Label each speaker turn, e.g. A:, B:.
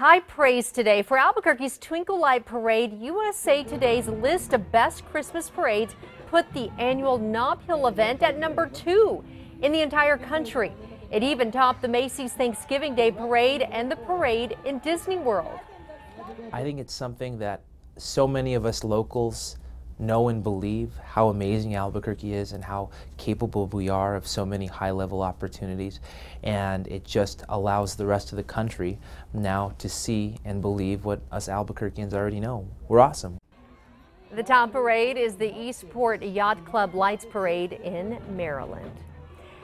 A: High praise today for Albuquerque's Twinkle Light Parade. USA Today's list of best Christmas parades put the annual Nob Hill event at number two in the entire country. It even topped the Macy's Thanksgiving Day Parade and the parade in Disney World.
B: I think it's something that so many of us locals know and believe how amazing Albuquerque is and how capable we are of so many high level opportunities. And it just allows the rest of the country now to see and believe what us Albuquerqueans already know. We're awesome.
A: The town parade is the Eastport Yacht Club Lights Parade in Maryland.